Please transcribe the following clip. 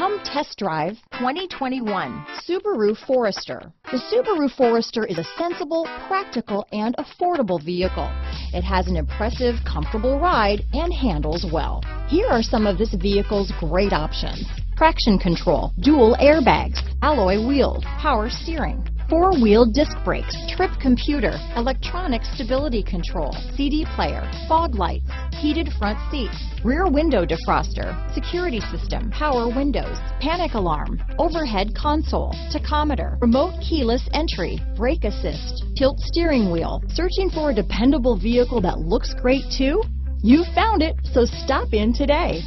Come test drive 2021 Subaru Forester. The Subaru Forester is a sensible, practical, and affordable vehicle. It has an impressive, comfortable ride and handles well. Here are some of this vehicle's great options. Traction control, dual airbags, alloy wheels, power steering, four-wheel disc brakes, trip computer, electronic stability control, CD player, fog lights, heated front seats, rear window defroster, security system, power windows, panic alarm, overhead console, tachometer, remote keyless entry, brake assist, tilt steering wheel. Searching for a dependable vehicle that looks great too? You found it, so stop in today.